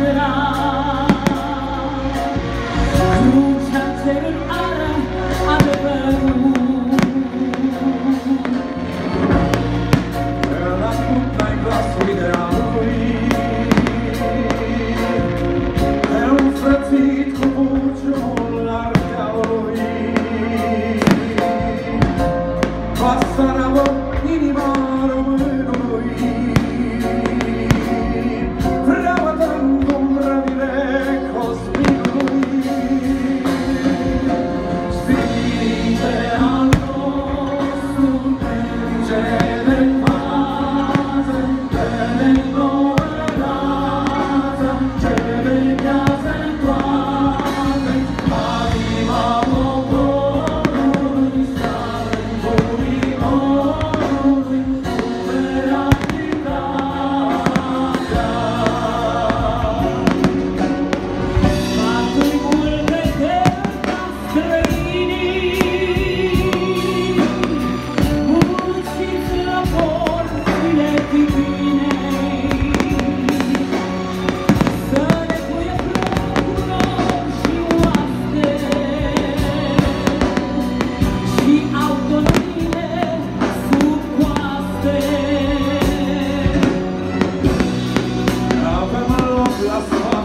I'm not sure if I'm.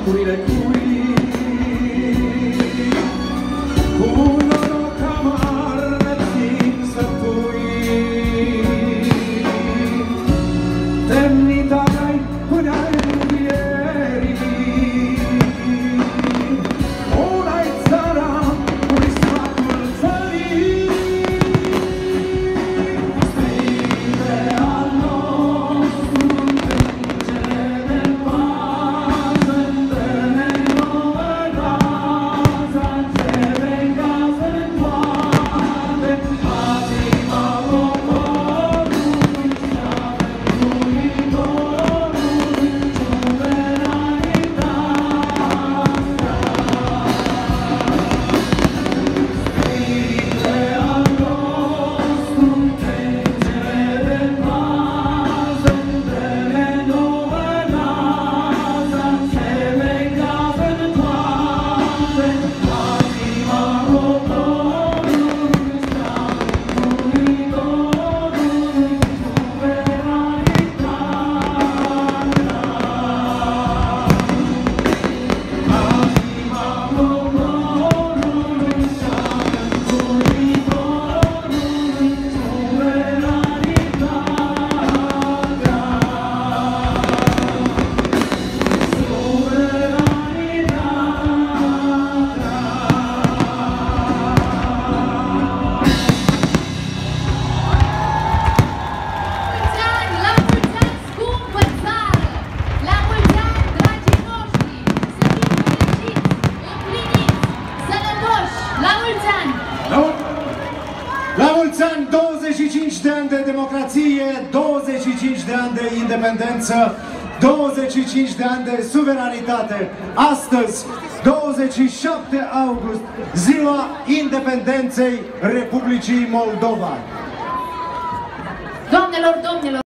Boleh. Avem 25 de ani de democrație, 25 de ani de independență, 25 de ani de suveranitate. Astăzi, 27 august, ziua independenței Republicii Moldova. Doamnelor, domnilor!